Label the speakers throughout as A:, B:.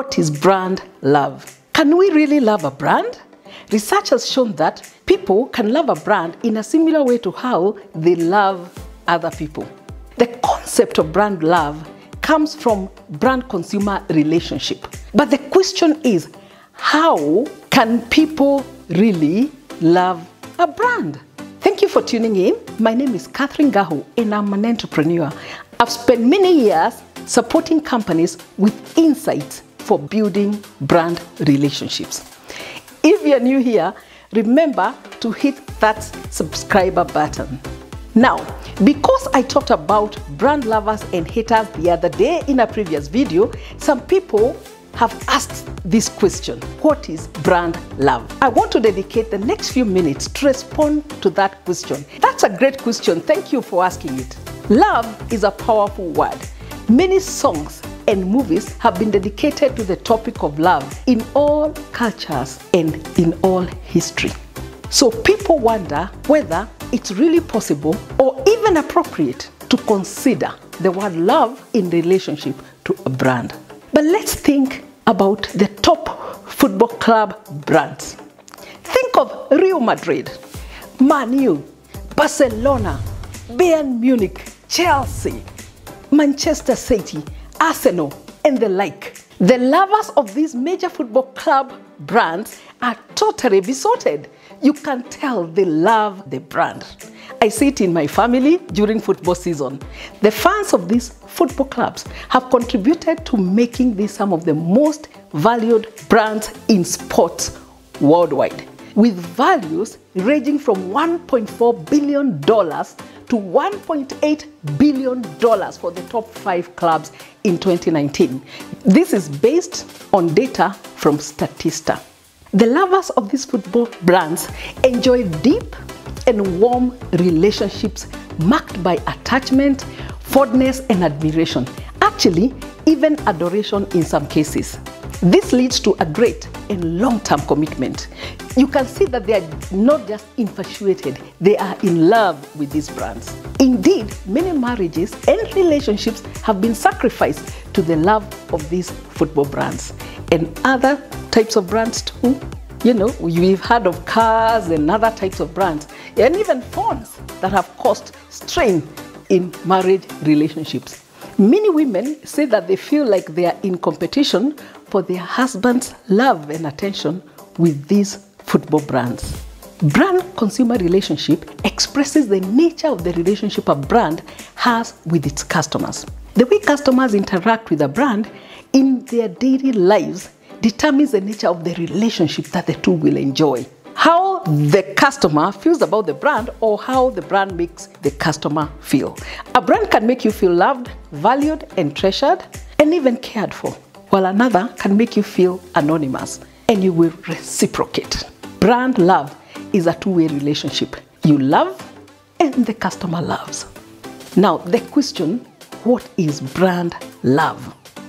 A: what is brand love? Can we really love a brand? Research has shown that people can love a brand in a similar way to how they love other people. The concept of brand love comes from brand consumer relationship. But the question is how can people really love a brand? Thank you for tuning in. My name is Catherine Ngahu and I'm an entrepreneur. I've spent many years supporting companies with insights for building brand relationships. If you're new here, remember to hit that subscriber button. Now, because I talked about brand lovers and haters the other day in a previous video, some people have asked this question What is brand love? I want to dedicate the next few minutes to respond to that question. That's a great question. Thank you for asking it. Love is a powerful word. Many songs and movies have been dedicated to the topic of love in all cultures and in all history. So people wonder whether it's really possible or even appropriate to consider the word love in relationship to a brand. But let's think about the top football club brands. Think of Real Madrid, Man U, Barcelona, Bayern Munich, Chelsea, Manchester City, Arsenal, and the like. The lovers of these major football club brands are totally besotted. You can tell they love the brand. I see it in my family during football season. The fans of these football clubs have contributed to making these some of the most valued brands in sports worldwide, with values ranging from $1.4 billion to $1.8 billion for the top five clubs in 2019. This is based on data from Statista. The lovers of these football brands enjoy deep and warm relationships marked by attachment, fondness, and admiration. Actually, even adoration in some cases. This leads to a great and long term commitment. You can see that they are not just infatuated, they are in love with these brands. Indeed, many marriages and relationships have been sacrificed to the love of these football brands and other types of brands too. You know, we've heard of cars and other types of brands, and even phones that have caused strain in marriage relationships. Many women say that they feel like they are in competition for their husband's love and attention with these football brands. Brand consumer relationship expresses the nature of the relationship a brand has with its customers. The way customers interact with a brand in their daily lives determines the nature of the relationship that the two will enjoy. How the customer feels about the brand or how the brand makes the customer feel. A brand can make you feel loved, valued, and treasured, and even cared for, while another can make you feel anonymous and you will reciprocate. Brand love is a two way relationship. You love and the customer loves. Now, the question what is brand love?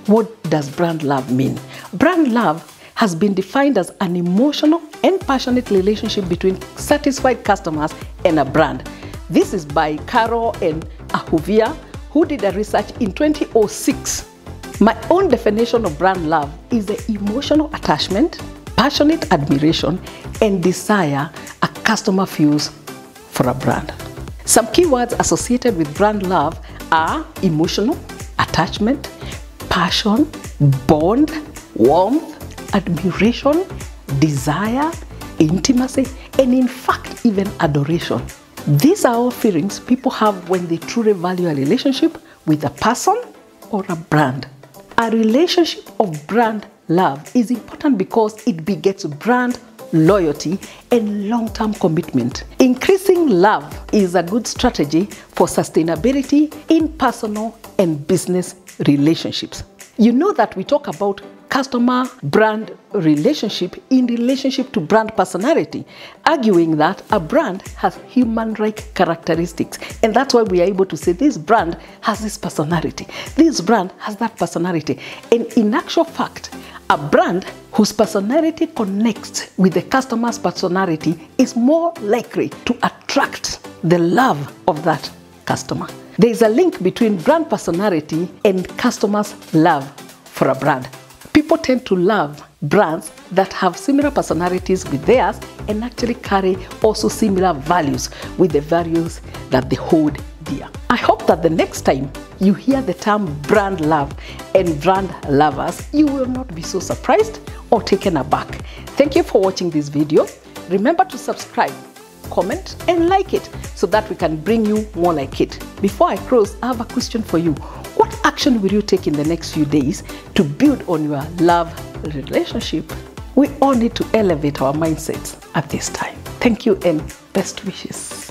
A: What does brand love mean? Brand love has been defined as an emotional and passionate relationship between satisfied customers and a brand. This is by Carroll and Ahuvia, who did a research in 2006. My own definition of brand love is the emotional attachment, passionate admiration, and desire a customer feels for a brand. Some keywords associated with brand love are emotional, attachment, passion, bond, warmth, admiration, desire, intimacy, and in fact, even adoration. These are all feelings people have when they truly value a relationship with a person or a brand. A relationship of brand love is important because it begets brand loyalty and long term commitment. Increasing love is a good strategy for sustainability in personal and business relationships. You know that we talk about customer brand relationship in relationship to brand personality, arguing that a brand has human like characteristics. And that's why we are able to say this brand has this personality, this brand has that personality. And in actual fact, a brand whose personality connects with the customer's personality is more likely to attract the love of that customer. There is a link between brand personality and customers' love for a brand. People tend to love brands that have similar personalities with theirs and actually carry also similar values with the values that they hold dear. I hope that the next time you hear the term brand love and brand lovers, you will not be so surprised or taken aback. Thank you for watching this video. Remember to subscribe, comment, and like it so that we can bring you more like it. Before I close, I have a question for you. What action will you take in the next few days to build on your love relationship? We all need to elevate our mindsets at this time. Thank you and best wishes.